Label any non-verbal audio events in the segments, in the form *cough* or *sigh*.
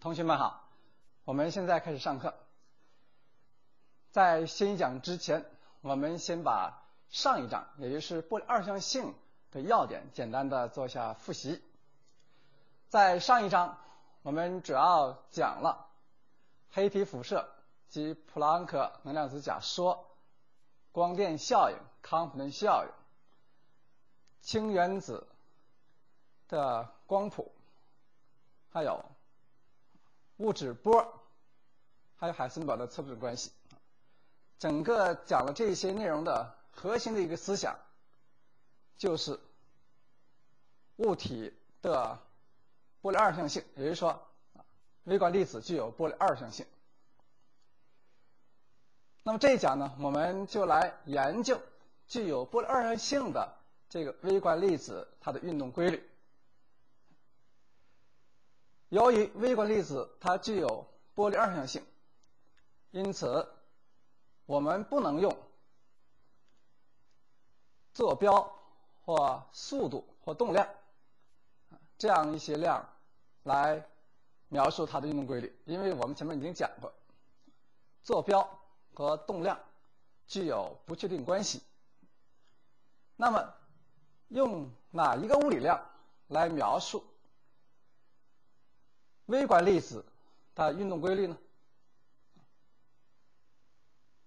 同学们好，我们现在开始上课。在先讲之前，我们先把上一章，也就是玻璃二象性的要点，简单的做一下复习。在上一章，我们主要讲了黑体辐射及普朗克能量子假说、光电效应、康普顿效应、氢原子的光谱，还有。物质波，还有海森堡的测不准关系，整个讲了这些内容的核心的一个思想，就是物体的波粒二象性，也就是说，微观粒子具有波粒二象性。那么这一讲呢，我们就来研究具有波粒二象性的这个微观粒子它的运动规律。由于微观粒子它具有波粒二象性，因此我们不能用坐标或速度或动量这样一些量来描述它的运动规律，因为我们前面已经讲过，坐标和动量具有不确定关系。那么，用哪一个物理量来描述？微观粒子的运动规律呢？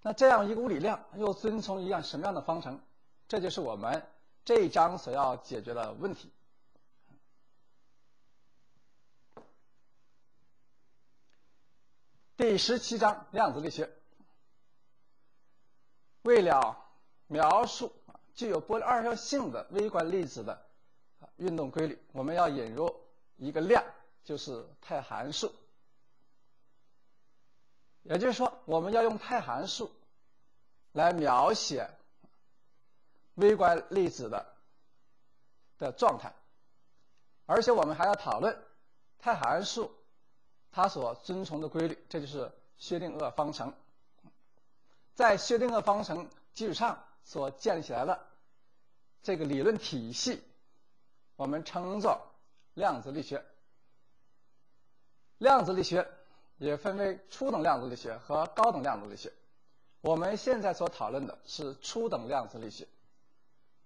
那这样一个物理量又遵从一样什么样的方程？这就是我们这一章所要解决的问题。第十七章量子力学，为了描述具有波粒二象性的微观粒子的运动规律，我们要引入一个量。就是态函数，也就是说，我们要用态函数来描写微观粒子的的状态，而且我们还要讨论态函数它所遵从的规律，这就是薛定谔方程。在薛定谔方程基础上所建立起来的这个理论体系，我们称作量子力学。量子力学也分为初等量子力学和高等量子力学。我们现在所讨论的是初等量子力学，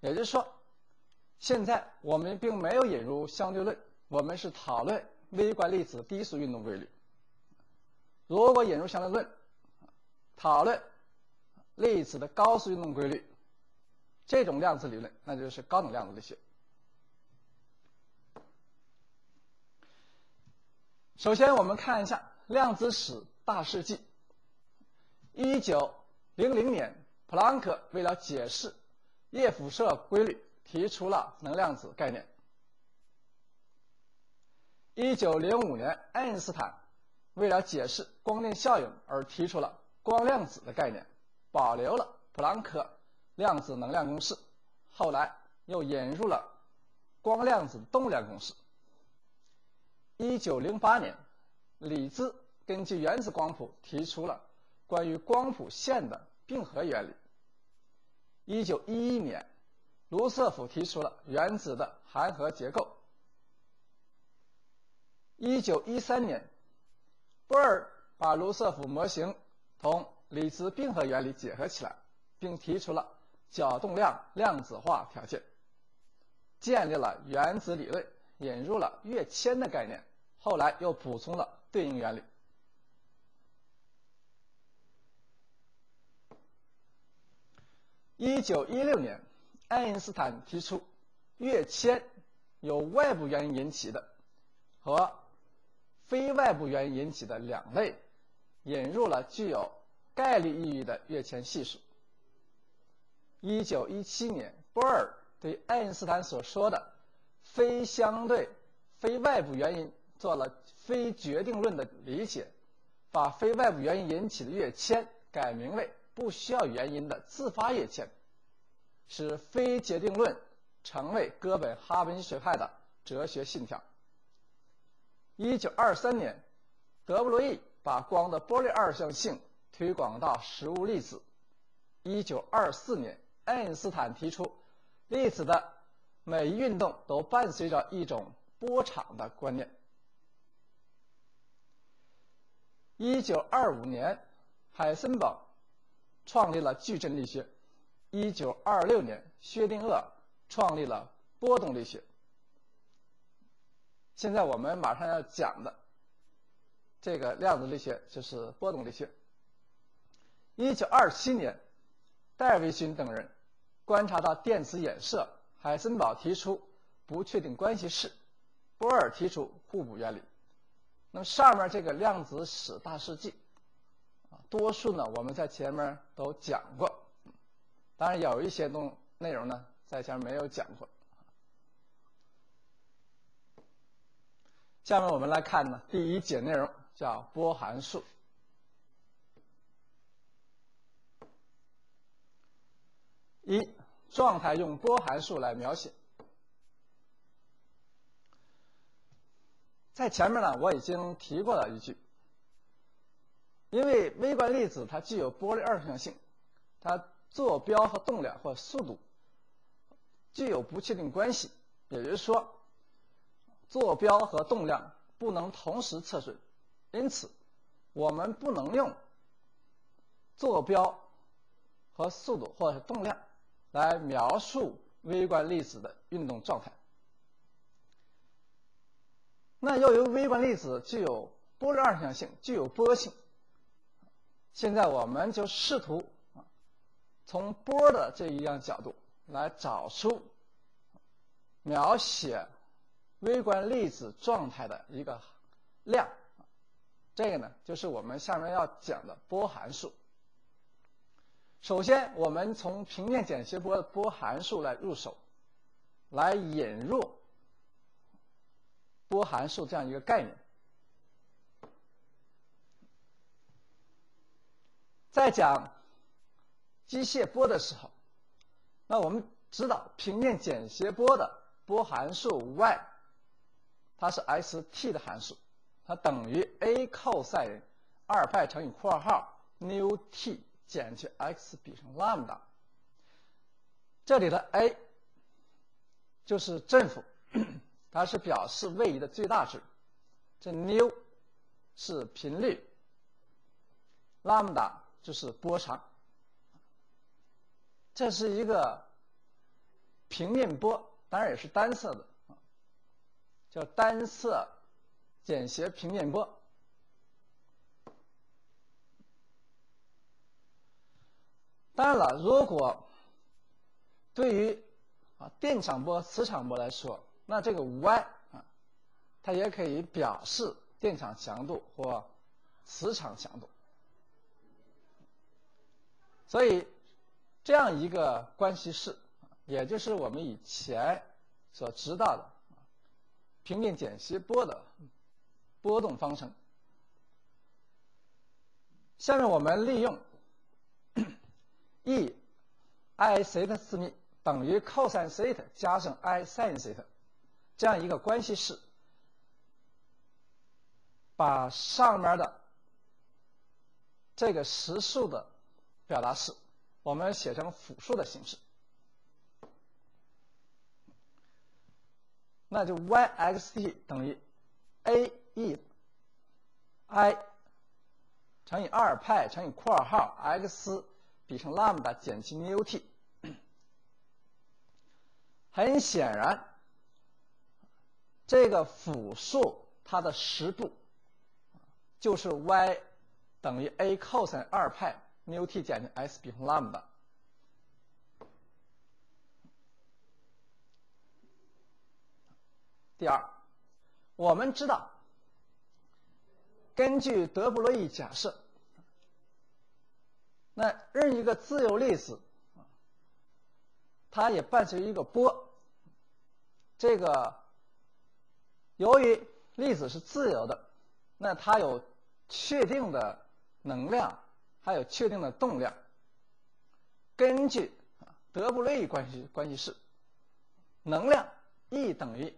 也就是说，现在我们并没有引入相对论，我们是讨论微观粒子低速运动规律。如果引入相对论，讨论粒子的高速运动规律，这种量子理论那就是高等量子力学。首先，我们看一下量子史大事记。一九零零年，普朗克为了解释叶辐射规律，提出了能量子概念。一九零五年，爱因斯坦为了解释光电效应而提出了光量子的概念，保留了普朗克量子能量公式，后来又引入了光量子动量公式。一九零八年，李兹根据原子光谱提出了关于光谱线的并合原理。一九一一年，卢瑟福提出了原子的含核结构。一九一三年，波尔把卢瑟福模型同李兹并合原理结合起来，并提出了角动量量子化条件，建立了原子理论。引入了跃迁的概念，后来又补充了对应原理。一九一六年，爱因斯坦提出跃迁由外部原因引起的和非外部原因引起的两类，引入了具有概率意义的跃迁系数。一九一七年，波尔对爱因斯坦所说的。非相对、非外部原因做了非决定论的理解，把非外部原因引起的跃迁改名为不需要原因的自发跃迁，使非决定论成为哥本哈根学派的哲学信条。一九二三年，德布罗意把光的波粒二象性推广到实物粒子。一九二四年，爱因斯坦提出粒子的。每一运动都伴随着一种波场的观念。一九二五年，海森堡创立了矩阵力学；一九二六年，薛定谔创立了波动力学。现在我们马上要讲的这个量子力学就是波动力学。一九二七年，戴维逊等人观察到电磁衍射，海森堡提出不确定关系式，波尔提出互补原理。那么上面这个量子史大事记，啊，多数呢我们在前面都讲过，当然有一些东内容呢在前面没有讲过。下面我们来看呢第一节内容，叫波函数。一状态用波函数来描写。在前面呢，我已经提过了一句，因为微观粒子它具有波粒二象性，它坐标和动量或速度具有不确定关系，也就是说，坐标和动量不能同时测准，因此我们不能用坐标和速度或者是动量来描述微观粒子的运动状态。那由于微观粒子具有波粒二象性，具有波性，现在我们就试图啊，从波的这一样角度来找出描写微观粒子状态的一个量，这个呢就是我们下面要讲的波函数。首先，我们从平面简谐波的波函数来入手，来引入。波函数这样一个概念，在讲机械波的时候，那我们知道平面简谐波的波函数 y，它是 x_t 的函数，它等于 a cos 二派乘以括号 νt 减去 x 比上 lambda，这里的 a 就是振幅。它是表示位移的最大值，这 nu 是频率，lambda 就是波长。这是一个平面波，当然也是单色的，叫单色简谐平面波。当然了，如果对于啊电场波、磁场波来说，那这个 y 啊，它也可以表示电场强度或磁场强度。所以这样一个关系式，也就是我们以前所知道的平面简谐波的波动方程。下面我们利用 *clears throat* e i 西塔次幂等于 cos 西塔加上 i sin 西塔。这样一个关系式，把上面的这个实数的表达式，我们写成复数的形式，那就 y_x_t 等于 a_e i 乘以二派乘以括号 x 比上 lambda 减去 nu t 很显然。这个复数它的实度就是 y 等于 a cos 二派 νt 减去 s 比上 lambda。第二，我们知道，根据德布罗意假设，那任一个自由粒子，它也伴随一个波，这个。由于粒子是自由的，那它有确定的能量，还有确定的动量。根据德布雷关系关系式，能量 E 等于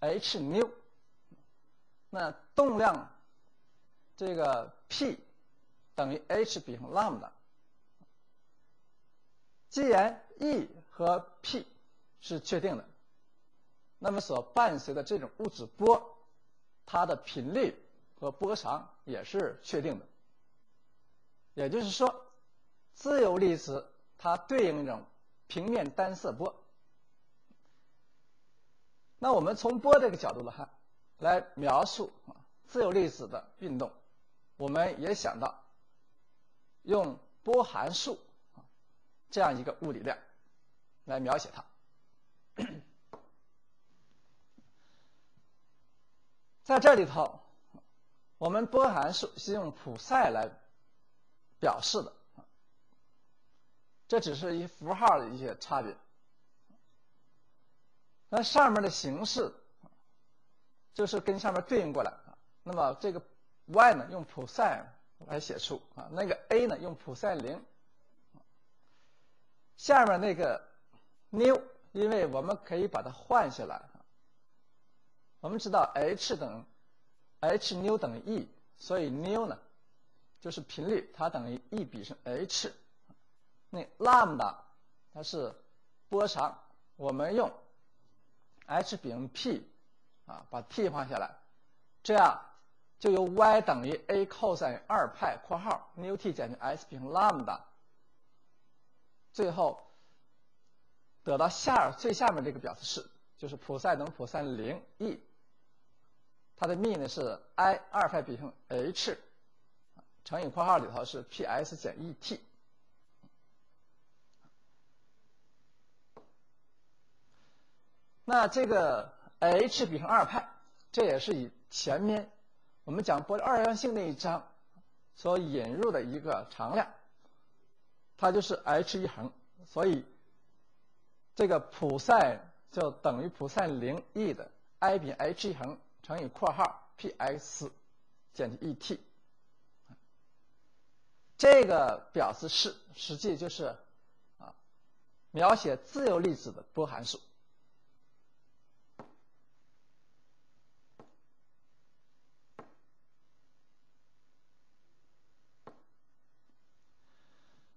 h 缪，那动量这个 P 等于 h 比上 lambda。既然 E 和 P 是确定的。那么所伴随的这种物质波，它的频率和波长也是确定的。也就是说，自由粒子它对应一种平面单色波。那我们从波这个角度来看，来描述啊自由粒子的运动，我们也想到用波函数啊这样一个物理量来描写它。在这里头，我们波函数是用普赛来表示的，这只是一符号的一些差别。那上面的形式就是跟上面对应过来。那么这个 y 呢用普赛来写出啊，那个 a 呢用普赛零。下面那个 new，因为我们可以把它换下来。我们知道 h 等 h 纽等于 e，所以纽呢就是频率，它等于 e 比上 h。那 lambda 它是波长，我们用 h 比上 p 啊，把 t 换下来，这样就由 y 等于 a cos 二派括号纽 t 减去 s 比上 lambda，最后得到下最下面这个表示式，就是普赛等于普赛零 e。它的幂呢是 i 二派比上 h 乘以括号里头是 Ps 减 Et。那这个 h 比上二派，这也是以前面我们讲波二象性那一章所引入的一个常量，它就是 h 一横，所以这个普赛就等于普赛零 e 的 i 比 h 一横。乘以括号 Px 减去 Et，这个表示式实际就是啊描写自由粒子的波函数。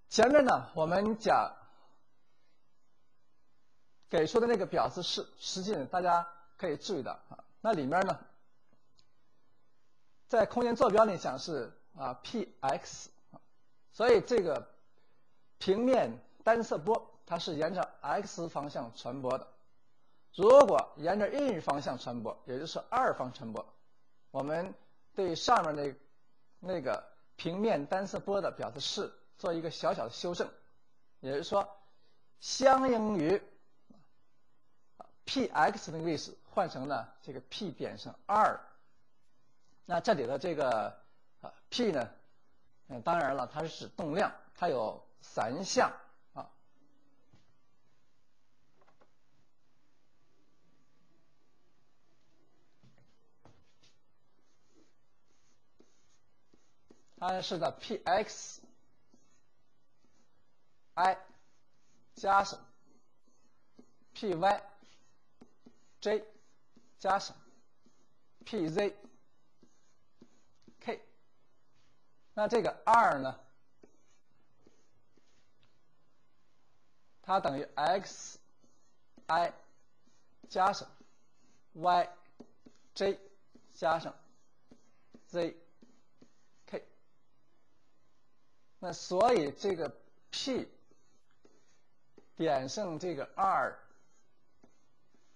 前面呢，我们讲给出的那个表示式，实际大家可以注意到啊。那里面呢，在空间坐标里讲是啊 Px，所以这个平面单色波它是沿着 x 方向传播的。如果沿着任意方向传播，也就是二方传播，我们对上面那那个平面单色波的表示式做一个小小的修正，也就是说，相应于 Px 那个位置。换成了这个 p 点上二，那这里的这个啊 p 呢，嗯，当然了，它是指动量，它有三项啊，它是的 px i 加上 py j。加上 Pz k，那这个二呢？它等于 x i 加上 y j 加上 z k。那所以这个 P 点上这个二，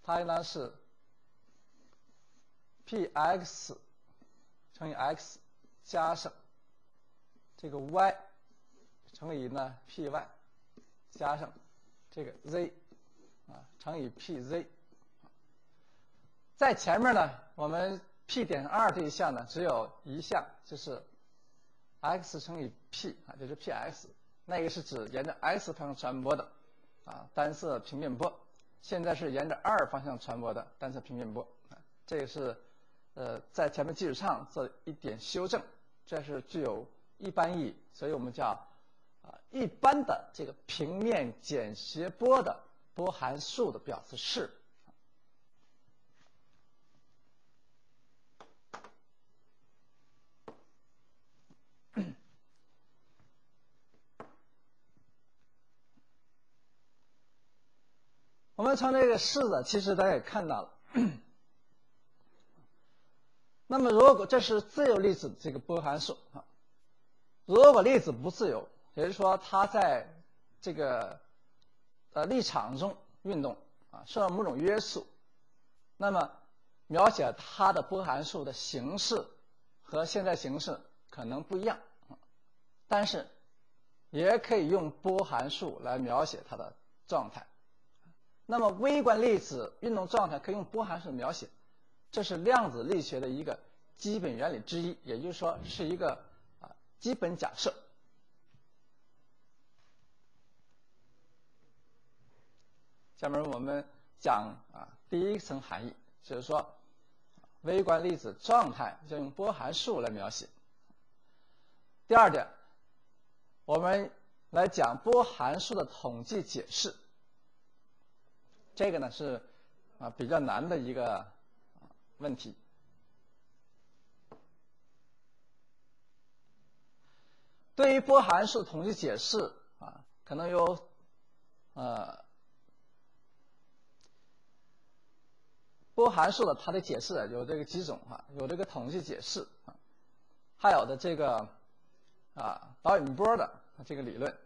它应当是。Px 乘以 x 加上这个 y 乘以呢 Py 加上这个 z 啊乘以 Pz，在前面呢，我们 P 点二这一项呢只有一项，就是 x 乘以 P 啊，就是 Px，那个是指沿着 x 方向传播的啊单色平面波，现在是沿着二方向传播的单色平面波，这个是。呃，在前面基础上做一点修正，这是具有一般意义，所以我们叫啊一般的这个平面简谐波的波函数的表示式。*coughs* 我们从这个式子，其实大家也看到了。那么如果这是自由粒子这个波函数啊，如果粒子不自由，也就是说它在这个呃力场中运动啊，受到某种约束，那么描写它的波函数的形式和现在形式可能不一样，但是也可以用波函数来描写它的状态。那么微观粒子运动状态可以用波函数描写，这是量子力学的一个基本原理之一，也就是说是一个啊基本假设。下面我们讲啊第一层含义，就是说微观粒子状态要用波函数来描写。第二点，我们来讲波函数的统计解释。这个呢是啊比较难的一个问题。对于波函数统计解释啊，可能有呃波函数的它的解释有这个几种啊，有这个统计解释啊，还有的这个啊导引波的这个理论，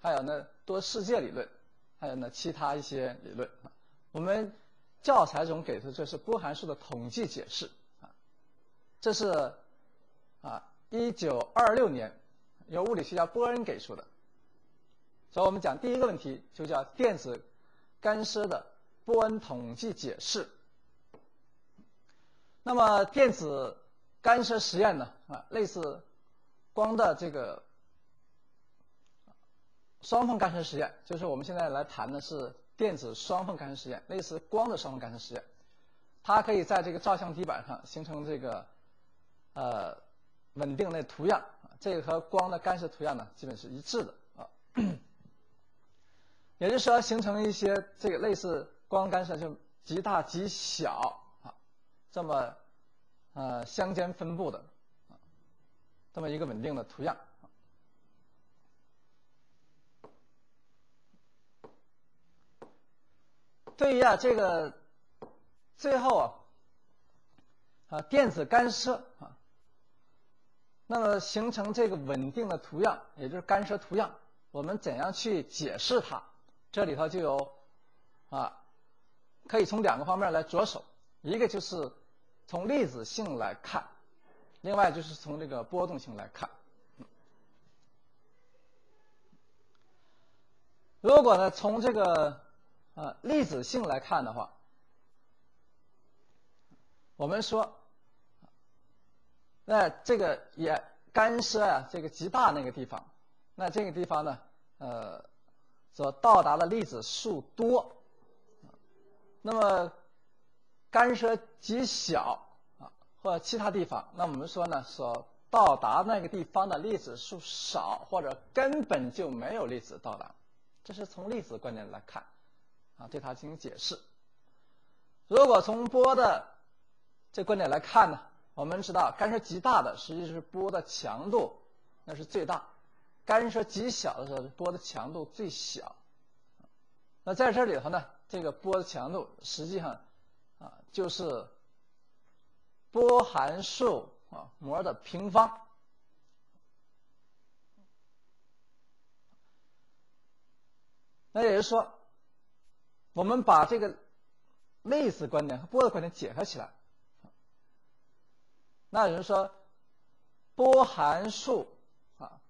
还有呢多世界理论。还有呢，其他一些理论啊，我们教材中给出这是波函数的统计解释啊，这是啊，一九二六年由物理学家波恩给出的。所以我们讲第一个问题就叫电子干涉的波恩统计解释。那么电子干涉实验呢啊，类似光的这个。双缝干涉实验就是我们现在来谈的是电子双缝干涉实验，类似光的双缝干涉实验，它可以在这个照相底板上形成这个呃稳定的图样，这个和光的干涉图样呢基本是一致的啊，也就是说形成一些这个类似光干涉就极大极小啊这么呃相间分布的啊这么一个稳定的图样。对于啊这个最后啊啊电子干涉啊，那么形成这个稳定的图样，也就是干涉图样，我们怎样去解释它？这里头就有啊，可以从两个方面来着手，一个就是从粒子性来看，另外就是从这个波动性来看。如果呢从这个呃，粒子性来看的话，我们说，那这个也干涉啊，这个极大那个地方，那这个地方呢，呃，所到达的粒子数多，那么干涉极小啊，或者其他地方，那我们说呢，所到达那个地方的粒子数少，或者根本就没有粒子到达，这是从粒子观点来看。啊，对它进行解释。如果从波的这观点来看呢，我们知道干涉极大的实际是波的强度那是最大，干涉极小的时候波的强度最小。那在这里头呢，这个波的强度实际上啊就是波函数啊膜的平方。那也就是说。我们把这个类似观点和波的观点结合起来，那就是说，波函数啊，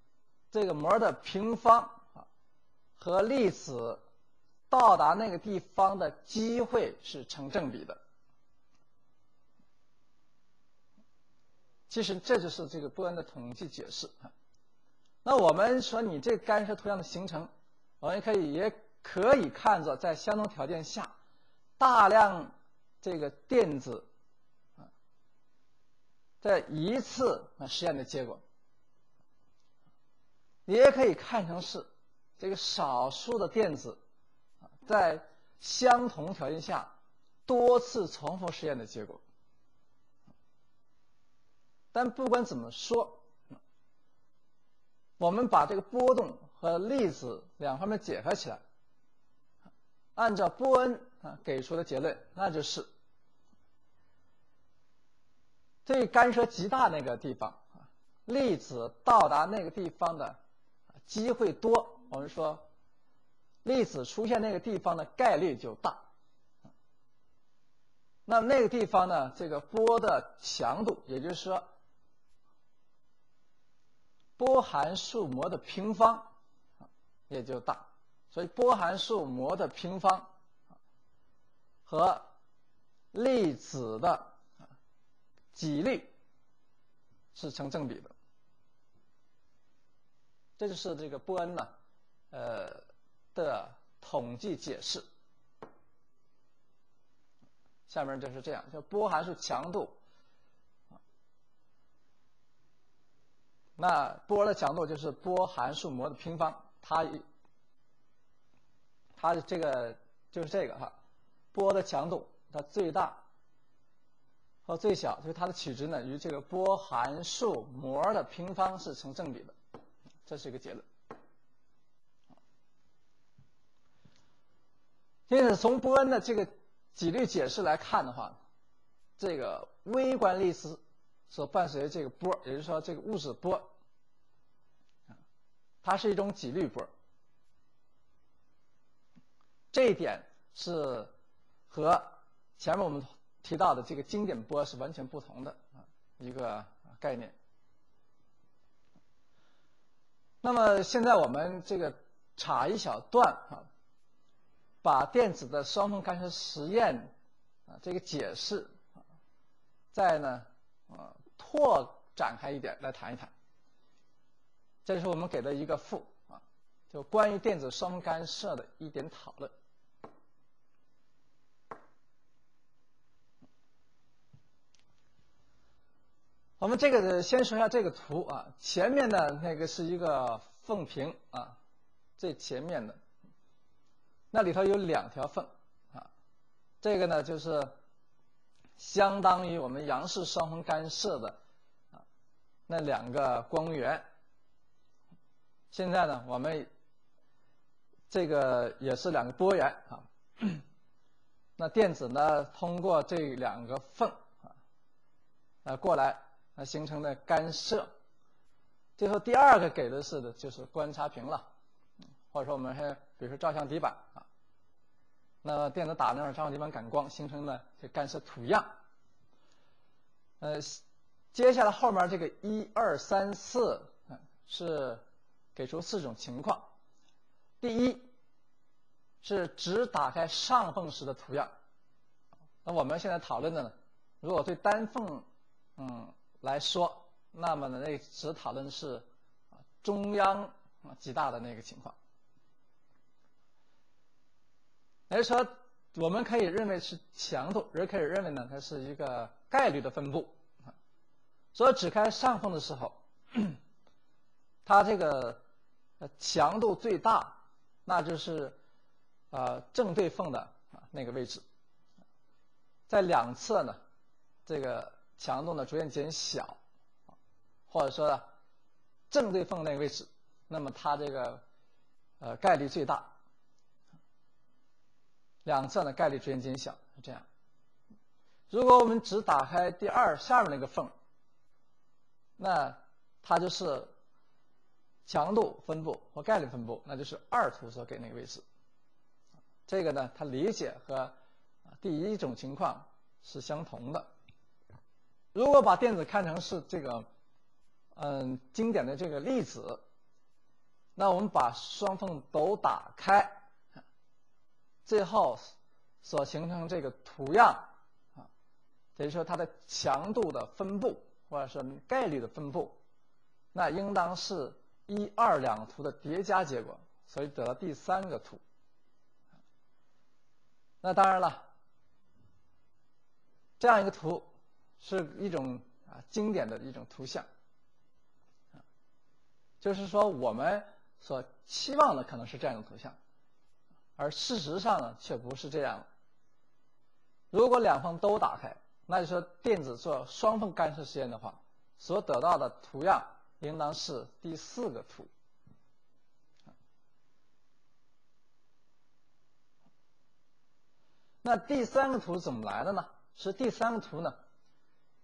这个膜的平方啊，和粒子到达那个地方的机会是成正比的。其实这就是这个波恩的统计解释啊。那我们说，你这干涉图样的形成，我们可以也。可以看作在相同条件下，大量这个电子啊，在一次实验的结果，也可以看成是这个少数的电子在相同条件下多次重复实验的结果。但不管怎么说，我们把这个波动和粒子两方面结合起来。按照波恩啊给出的结论，那就是最干涉极大那个地方啊，粒子到达那个地方的机会多，我们说粒子出现那个地方的概率就大。那那个地方呢，这个波的强度，也就是说波函数模的平方也就大，所以波函数模的平方和粒子的。几率是成正比的，这就是这个波恩呢，呃的统计解释。下面就是这样，就波函数强度，那波的强度就是波函数模的平方，它它的这个就是这个哈，波的强度它最大。和最小，就是它的取值呢，与这个波函数模的平方是成正比的，这是一个结论。因此，从波恩的这个几率解释来看的话，这个微观粒子所伴随的这个波，也就是说这个物质波，它是一种几率波。这一点是和前面我们。提到的这个经典波是完全不同的啊一个概念。那么现在我们这个插一小段啊，把电子的双缝干涉实验啊这个解释啊，再呢啊拓展开一点来谈一谈。这是我们给的一个负啊，就关于电子双缝干涉的一点讨论。我们这个先说一下这个图啊，前面的那个是一个缝屏啊，最前面的，那里头有两条缝啊，这个呢就是相当于我们杨氏双缝干涉的啊那两个光源。现在呢，我们这个也是两个波源啊，那电子呢通过这两个缝啊呃过来。那形成的干涉，最后第二个给的是的就是观察屏了，或者说我们还比如说照相底板啊，那电子打那照相底板感光形成的这干涉图样。呃，接下来后面这个一二三四是给出四种情况，第一是只打开上缝时的图样，那我们现在讨论的呢，如果对单缝，嗯。来说，那么呢，那只讨论是啊中央啊极大的那个情况。也就是说，我们可以认为是强度，也可以认为呢它是一个概率的分布。所以只开上缝的时候，*clears throat* 它这个强度最大，那就是呃正对缝的啊那个位置。在两侧呢，这个。强度呢逐渐减小，或者说呢正对缝那个位置，那么它这个呃概率最大。两侧呢概率逐渐减小是这样。如果我们只打开第二下面那个缝，那它就是强度分布或概率分布，那就是二图所给那个位置。这个呢，它理解和第一种情况是相同的。如果把电子看成是这个，嗯，经典的这个粒子，那我们把双缝都打开，最后所形成这个图样啊，等于说它的强度的分布或者是概率的分布，那应当是一二两图的叠加结果，所以得到第三个图。那当然了，这样一个图。是一种啊经典的一种图像，就是说我们所期望的可能是这样一个图像，而事实上呢却不是这样。如果两缝都打开，那就说电子做双缝干涉实验的话，所得到的图样应当是第四个图。那第三个图怎么来的呢？是第三个图呢？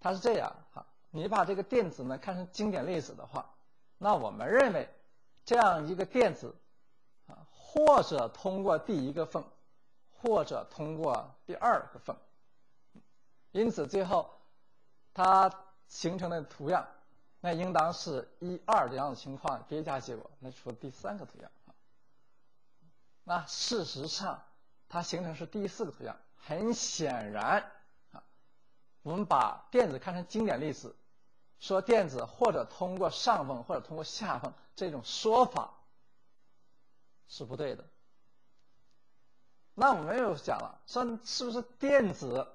它是这样哈，你把这个电子呢看成经典粒子的话，那我们认为这样一个电子啊，或者通过第一个缝，或者通过第二个缝，因此最后它形成的图样，那应当是一二这样的情况叠加结果，那出第三个图样啊。那事实上它形成是第四个图样，很显然。我们把电子看成经典粒子，说电子或者通过上缝或者通过下缝这种说法是不对的。那我们又讲了，说是不是电子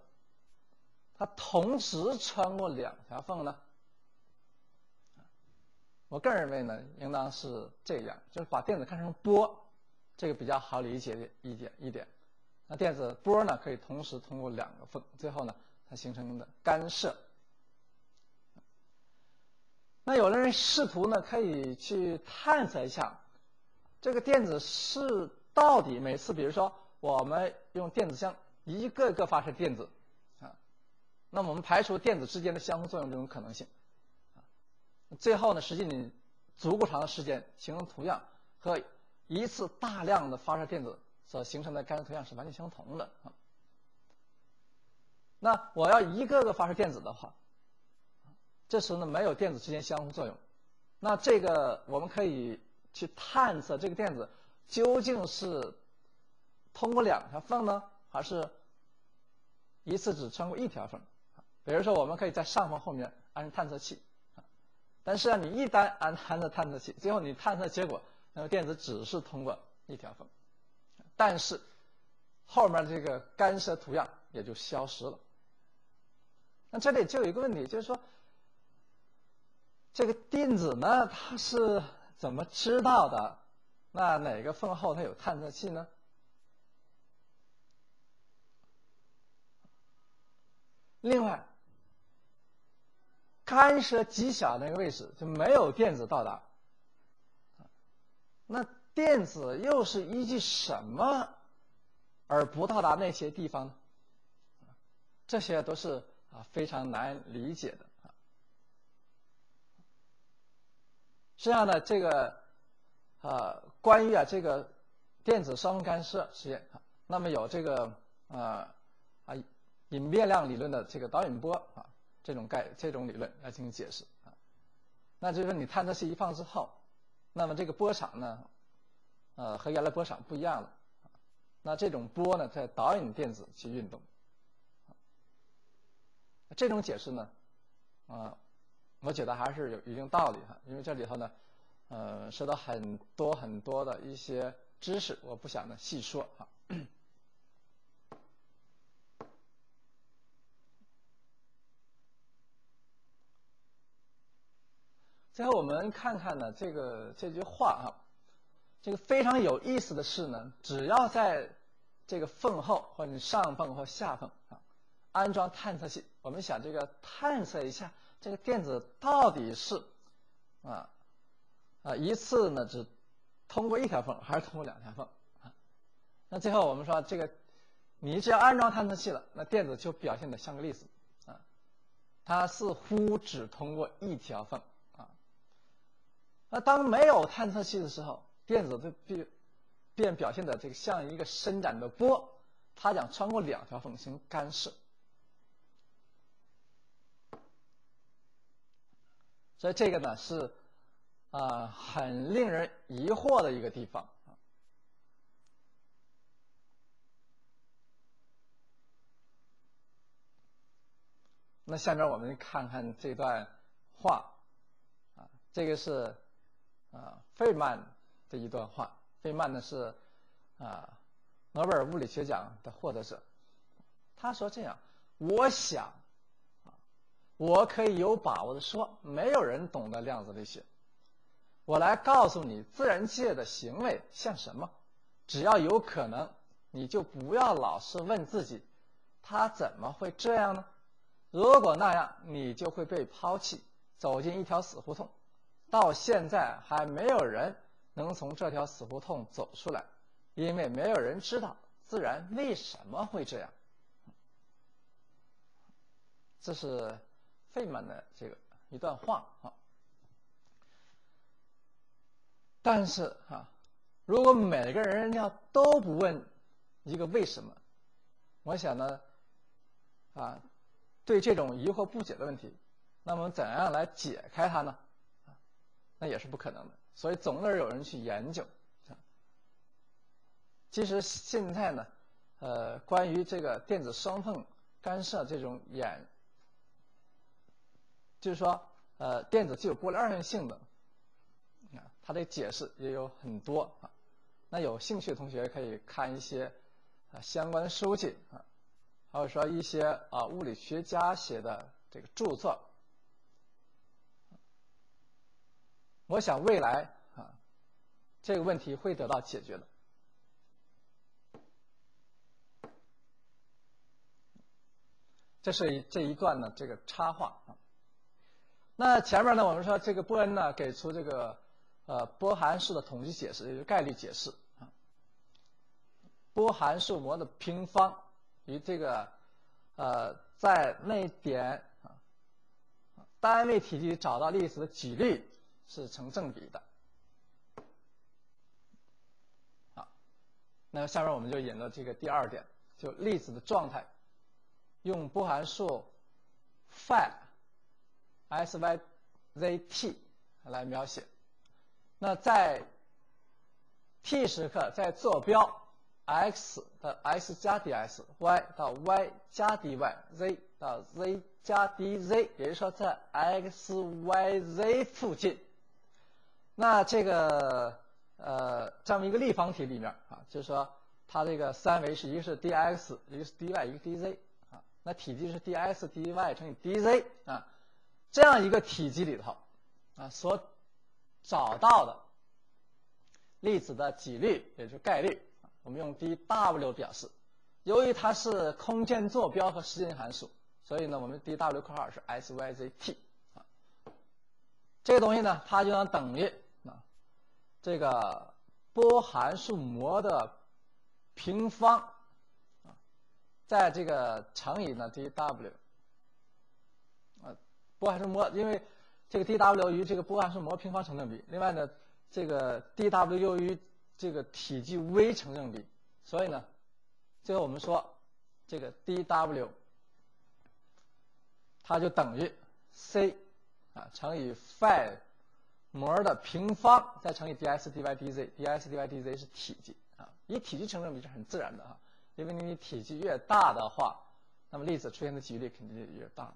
它同时穿过两条缝呢？我个人认为呢，应当是这样，就是把电子看成波，这个比较好理解一点一点。那电子波呢，可以同时通过两个缝，最后呢。形成的干涉。那有的人试图呢，可以去探测一下，这个电子是到底每次，比如说我们用电子箱一个个发射电子，啊，那我们排除电子之间的相互作用这种可能性，最后呢，实际你足够长的时间形成图样和一次大量的发射电子所形成的干涉图样是完全相同的啊。那我要一个个发射电子的话，这时候呢没有电子之间相互作用，那这个我们可以去探测这个电子究竟是通过两条缝呢，还是一次只穿过一条缝？比如说，我们可以在上方后面安探测器，但是啊，你一旦安安了探测器，最后你探测结果，那个电子只是通过一条缝，但是后面这个干涉图样也就消失了。那这里就有一个问题，就是说，这个电子呢，它是怎么知道的？那哪个缝后它有探测器呢？另外，干涉极小那个位置就没有电子到达，那电子又是依据什么而不到达那些地方呢？这些都是。啊，非常难理解的啊。实际上呢，这个啊，关于啊这个电子双干涉实验啊，那么有这个啊啊隐变量理论的这个导引波啊这种概这种理论来进行解释啊。那就是说，你探测器一放之后，那么这个波场呢，呃，和原来波场不一样了。那这种波呢，在导引电子去运动。这种解释呢，啊，我觉得还是有一定道理哈，因为这里头呢，呃，涉及到很多很多的一些知识，我不想呢细说啊。*coughs* 最后我们看看呢，这个这句话啊，这个非常有意思的是呢，只要在这个缝后或者上缝或下缝。安装探测器，我们想这个探测一下这个电子到底是啊啊一次呢只通过一条缝还是通过两条缝啊？那最后我们说这个你只要安装探测器了，那电子就表现的像个粒子啊，它似乎只通过一条缝啊。那当没有探测器的时候，电子就变变表现的这个像一个伸展的波，它想穿过两条缝行干涉。所以这个呢是啊很令人疑惑的一个地方啊。那下面我们看看这段话啊，这个是啊费曼的一段话。费曼呢是啊诺贝尔物理学奖的获得者，他说这样，我想。我可以有把握的说，没有人懂得量子力学。我来告诉你，自然界的行为像什么？只要有可能，你就不要老是问自己，他怎么会这样呢？如果那样，你就会被抛弃，走进一条死胡同。到现在还没有人能从这条死胡同走出来，因为没有人知道自然为什么会这样。这是。费曼的这个一段话啊。但是啊，如果每个人要都不问一个为什么，我想呢，啊，对这种疑惑不解的问题，那么怎样来解开它呢？啊，那也是不可能的。所以总得有人去研究。其实现在呢，呃，关于这个电子双缝干涉这种演，就是说，呃，电子具有波粒二象性的，啊，它的解释也有很多啊。那有兴趣的同学可以看一些啊相关书籍啊，还有说一些啊物理学家写的这个著作。我想未来啊，这个问题会得到解决的。这是这一段的这个插话啊。那前面呢，我们说这个波恩呢给出这个呃波函数的统计解释，也就是概率解释啊。波函数模的平方与这个呃在那点啊单位体积找到粒子的几率是成正比的。好，那下面我们就引到这个第二点，就粒子的状态。用波函数 phi s y z t 来描写。那在 t 时刻，在坐标 x 的 x 加 ds，y 到 y 加 dy，z 到 z 加 dz，也就是说在 x y z 附近。那这个呃这么一个立方体里面啊，就是说它这个三维是一个是 dx，一个是 dy，一个 dz 啊。那体积是 dx dy 乘以 dz 啊，这样一个体积里头啊，所找到的粒子的几率，也就是概率，我们用 dw 表示。由于它是空间坐标和时间函数，所以呢，我们 dw 括号是 s y z t 啊。这个东西呢，它就能等于啊这个波函数模的平方啊。在这个乘以呢 dw，波函数模，因为这个 dw 与这个波函数模平方成正比，另外呢，这个 dw 由于这个体积 v 成正比，所以呢，最后我们说这个 dw 它就等于 c 啊乘以 phi 模的平方再乘以 dx dy dz，dx dy dz 是体积啊，以体积成正比是很自然的哈。因为你体积越大的话，那么粒子出现的几率肯定就越大。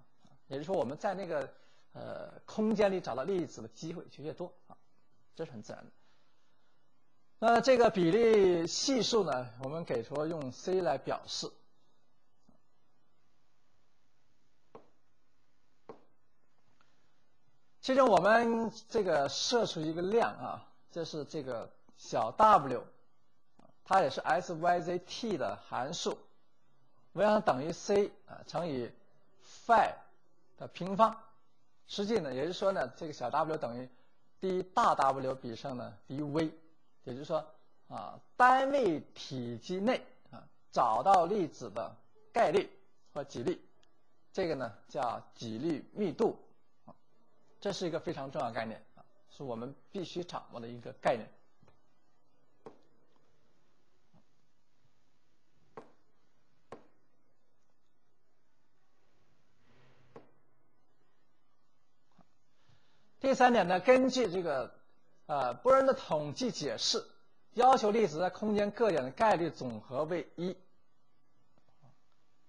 也就是说，我们在那个呃空间里找到粒子的机会就越多啊，这是很自然的。那这个比例系数呢，我们给出用 c 来表示。其实我们这个设出一个量啊，这是这个小 w。它也是 s y z t 的函数，我让它等于 c 啊乘以 phi 的平方。实际呢，也就是说呢，这个小 w 等于 d 大 w 比上呢 d v，也就是说啊，单位体积内啊找到粒子的概率和几率，这个呢叫几率密度啊，这是一个非常重要概念啊，是我们必须掌握的一个概念。第三点呢，根据这个，呃，波恩的统计解释，要求粒子在空间各点的概率总和为一。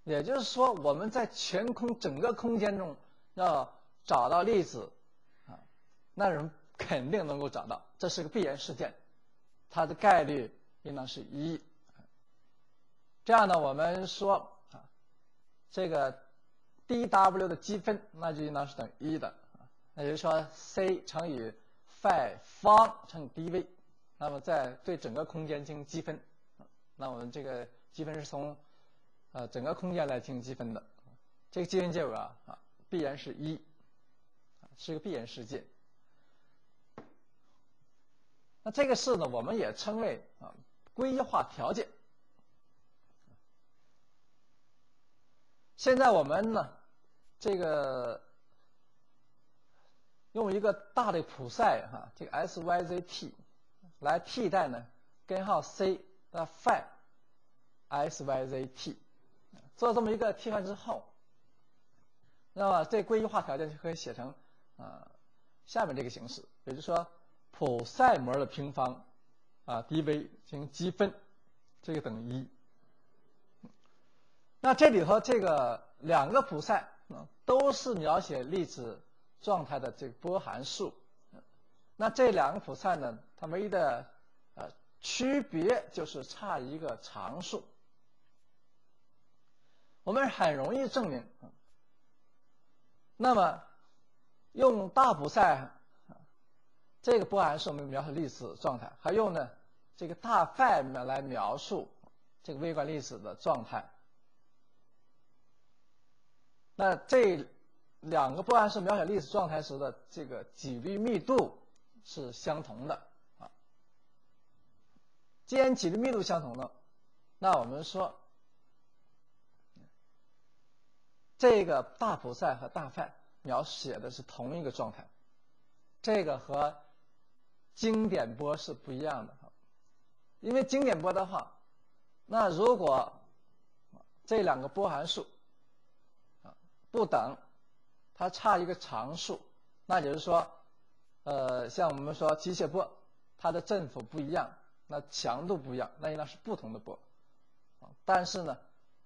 也就是说，我们在全空整个空间中要找到粒子，啊，那人肯定能够找到，这是个必然事件，它的概率应当是一。这样呢，我们说啊，这个 dw 的积分那就应当是等于一的。也就是说，c 乘以 phi 方乘以 dv，那么在对整个空间进行积分，那我们这个积分是从呃整个空间来进行积分的，这个积分结果啊啊必然是一，是个必然事件。那这个式呢，我们也称为啊归一化条件。现在我们呢，这个。用一个大的普塞哈，这个 S Y Z T 来替代呢根号 C 的 phi S Y Z T，做这么一个替换之后，那么这归一化条件就可以写成啊下面这个形式，也就是说普塞膜的平方啊 d v 进行积分，这个等于一。那这里头这个两个普塞啊都是描写粒子。状态的这个波函数，那这两个谱塞呢，它唯一的呃区别就是差一个常数。我们很容易证明，那么用大谱塞这个波函数我们描述粒子状态，还用呢这个大范描来描述这个微观粒子的状态，那这。两个波函数描写粒子状态时的这个几率密度是相同的啊。既然几率密度相同了，那我们说这个大谱赛和大 phi 描写的是同一个状态，这个和经典波是不一样的因为经典波的话，那如果这两个波函数啊不等。它差一个常数，那也就是说，呃，像我们说机械波，它的振幅不一样，那强度不一样，那应当是不同的波。但是呢，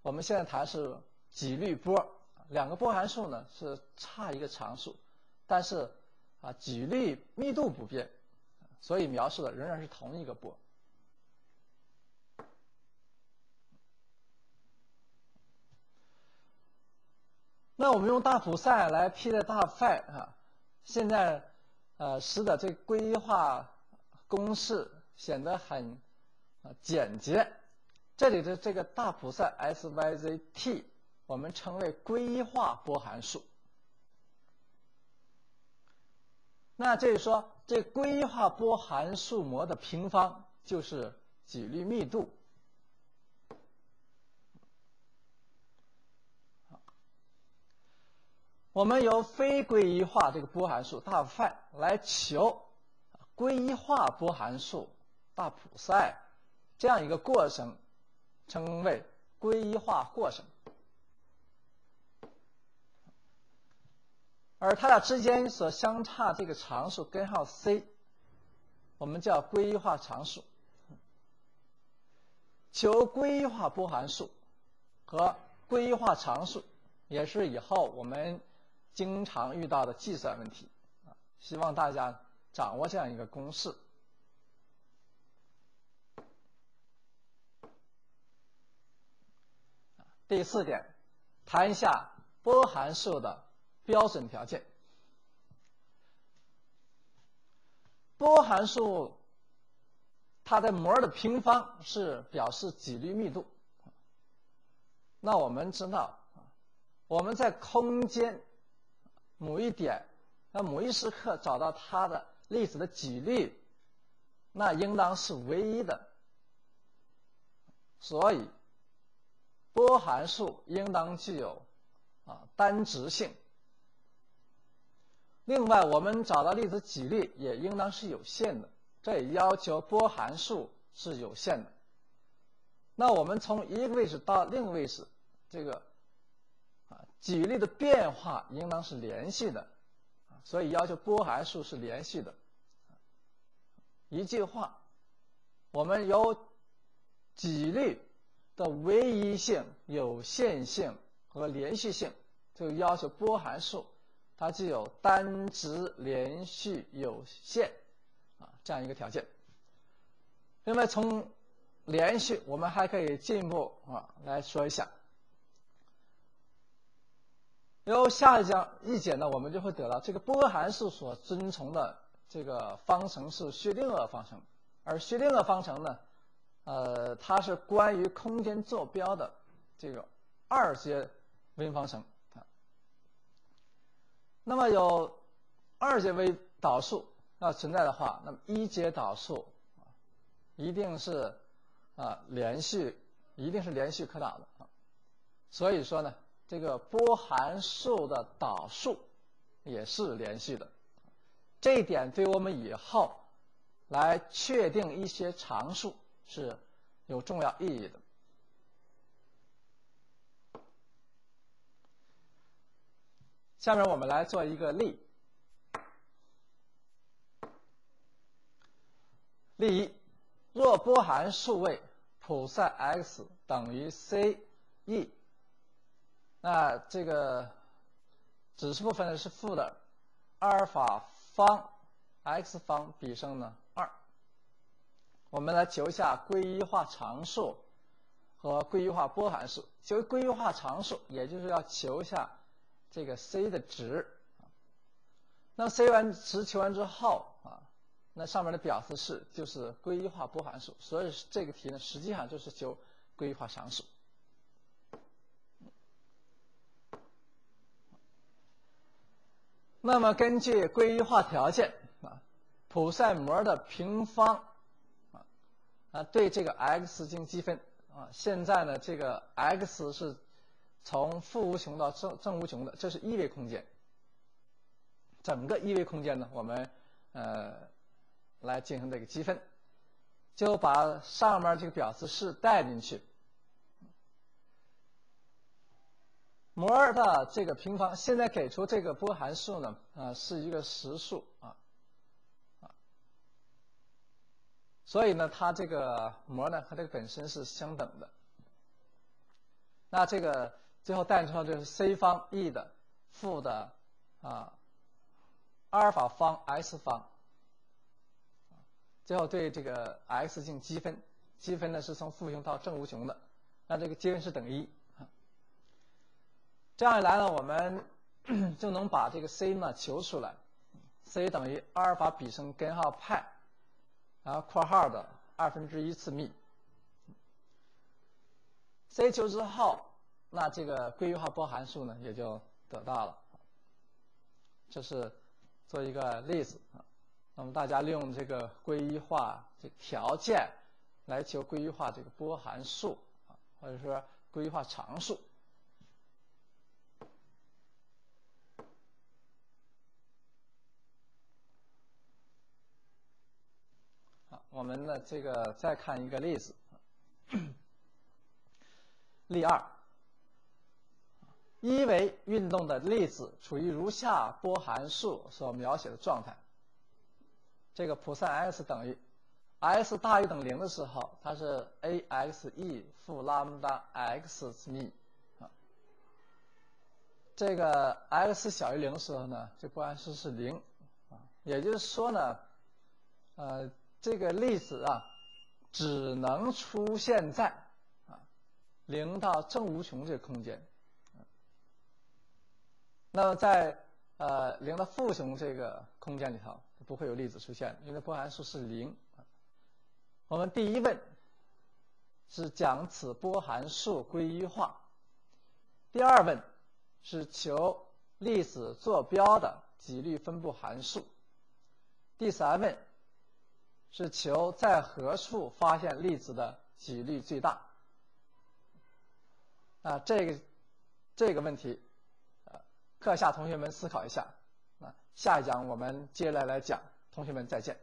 我们现在谈是几率波，两个波函数呢是差一个常数，但是啊几率密度不变，所以描述的仍然是同一个波。那我们用大谱赛来替代大赛啊，现在呃使得这归一化公式显得很啊简洁。这里的这个大谱赛 S Y Z T 我们称为归一化波函数。那就是说，这归一化波函数模的平方就是几率密度。我们由非归一化这个波函数大 phi 来求归一化波函数大普赛，这样一个过程称为归一化过程，而它俩之间所相差这个常数根号 c，我们叫归一化常数。求归一化波函数和归一化常数，也是以后我们。经常遇到的计算问题，啊，希望大家掌握这样一个公式。第四点，谈一下波函数的标准条件。波函数它的模的平方是表示几率密度。那我们知道，我们在空间。某一点，那某一时刻找到它的粒子的几率，那应当是唯一的。所以，波函数应当具有啊单值性。另外，我们找到粒子几率也应当是有限的，这也要求波函数是有限的。那我们从一个位置到另一个位置，这个。几率的变化应当是连续的，所以要求波函数是连续的。一句话，我们由几率的唯一性、有限性和连续性，就要求波函数它具有单值、连续、有限啊这样一个条件。另外，从连续，我们还可以进一步啊来说一下。由下一讲一解呢，我们就会得到这个波函数所遵从的这个方程是薛定谔方程，而薛定谔方程呢，呃，它是关于空间坐标的这个二阶微方程啊。那么有二阶微导数要存在的话，那么一阶导数啊，一定是啊连续，一定是连续可导的啊。所以说呢。这个波函数的导数也是连续的，这一点对我们以后来确定一些常数是有重要意义的。下面我们来做一个例。例一：若波函数为普赛 x 等于 c e，那这个指数部分呢是负的，阿尔法方 x 方比上呢二。我们来求一下归一化常数和归一化波函数。求归一化常数，也就是要求一下这个 c 的值。那 c 完值求完之后啊。那上面的表示式就是归一化波函数，所以这个题呢实际上就是求归一化常数。那么根据归一化条件啊，普赛模的平方啊啊对这个 x 进行积分啊，现在呢这个 x 是从负无穷到正正无穷的，这是一维空间。整个一维空间呢，我们呃。来进行这个积分，就把上面这个表示式带进去。模的这个平方，现在给出这个波函数呢，啊，是一个实数啊，啊，所以呢，它这个模呢和这个本身是相等的。那这个最后带出来就是 c 方 e 的负的啊阿尔法方 s 方。最后对这个 x 进行积分，积分呢是从负无穷到正无穷的，那这个积分是等于一。这样一来呢，我们 *clears throat* 就能把这个 c 呢求出来，c 等于阿尔法比生根号派，然后括号的二分之一次幂。c 求之后，那这个归一化波函数呢也就得到了。这是做一个例子啊。那么大家利用这个归一化这条件来求归一化这个波函数啊，或者说归一化常数。好，我那这个再看一个例子，例二，一维运动的粒子处于如下波函数所描写的状态。这个普赛 x 等于 s 大于等于零的时候，它是 a x e 负拉姆达 x 次幂啊。这个 x 小于零的时候呢，这波函数是零啊。也就是说呢，呃，这个粒子啊，只能出现在啊零到正无穷这个空间。那么在呃零到负穷这个空间里头。不会有粒子出现，因为波函数是零。我们第一问是讲此波函数归一化，第二问是求粒子坐标的几率分布函数，第三问是求在何处发现粒子的几率最大。啊，这个这个问题，呃，课下同学们思考一下。啊下一讲我们接着来来讲，同学们再见。